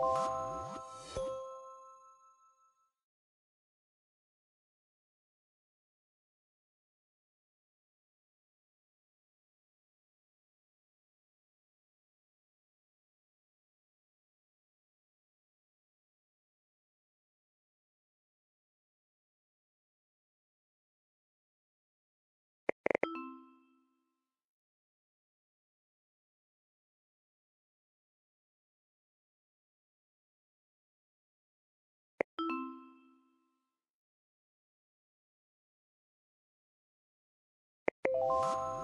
you you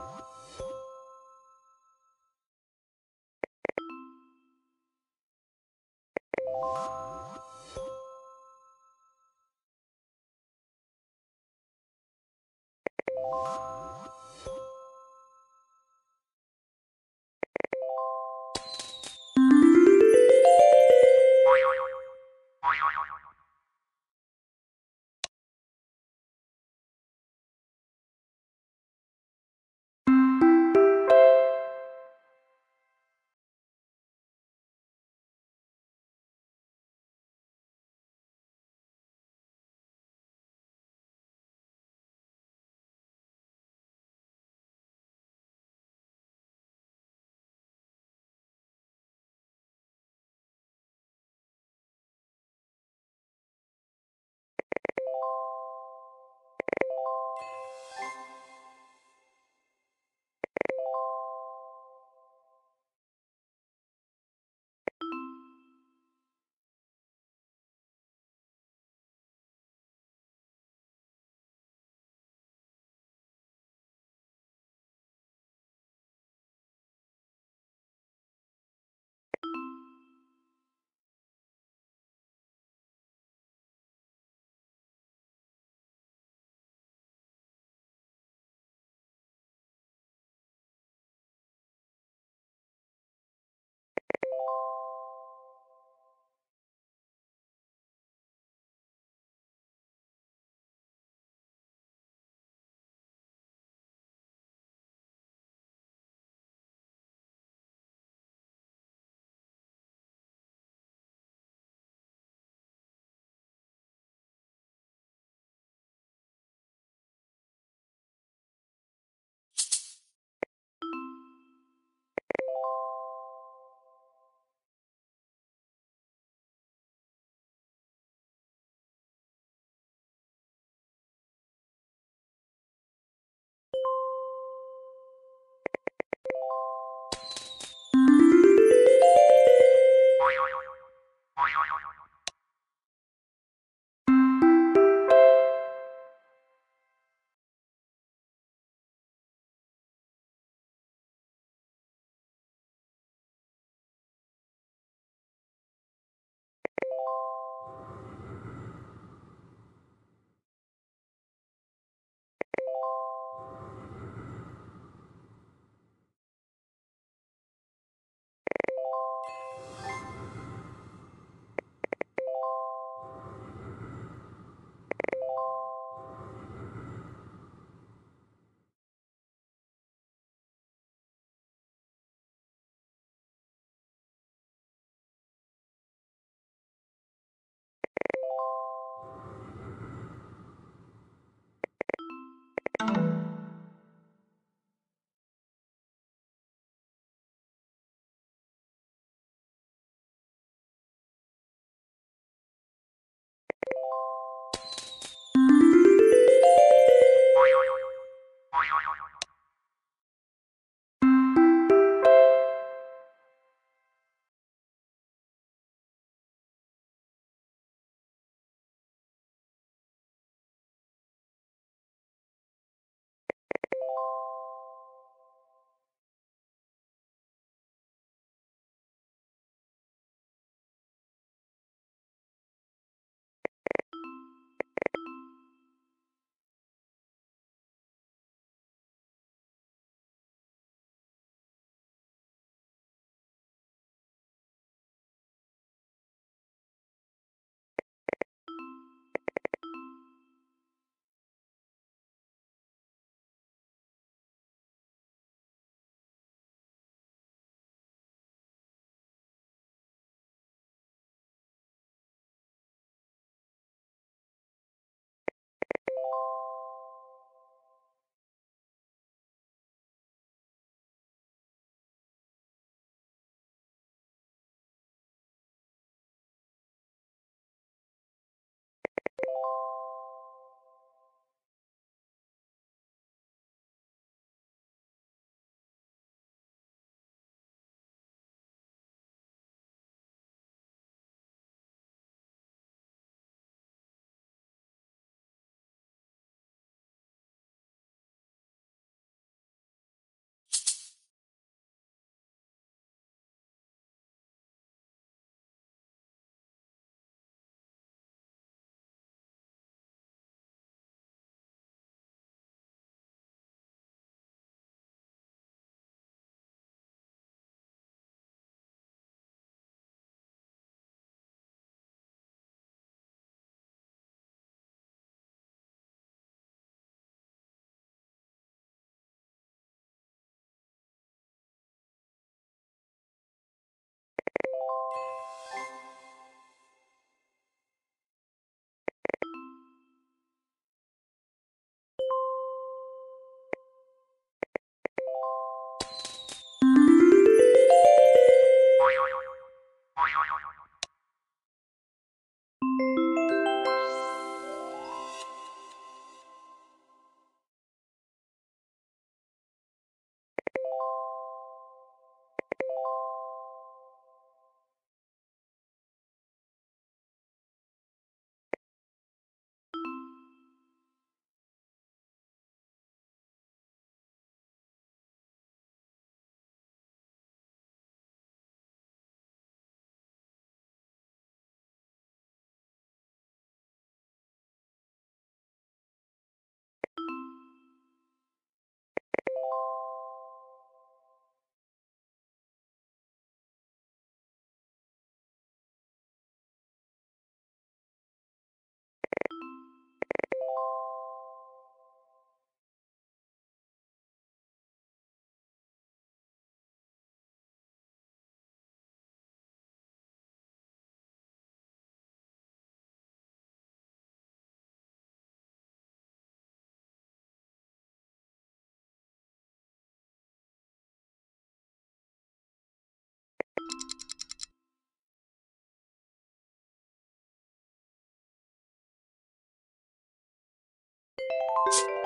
you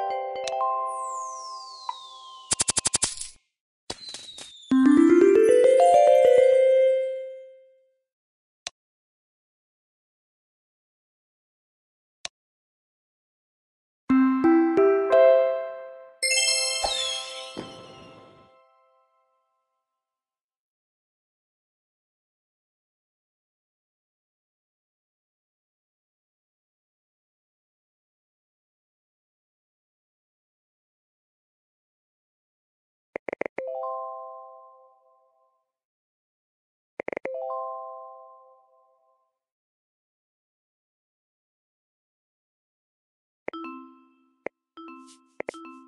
you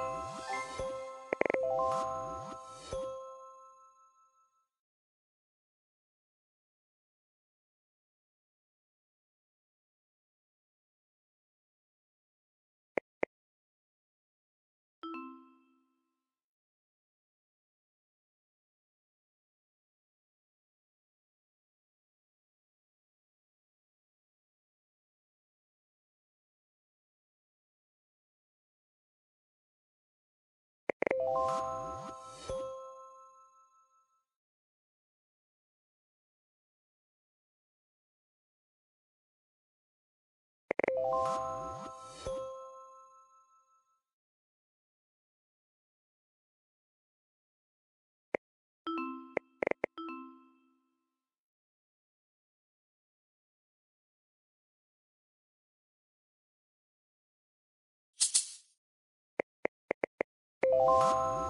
you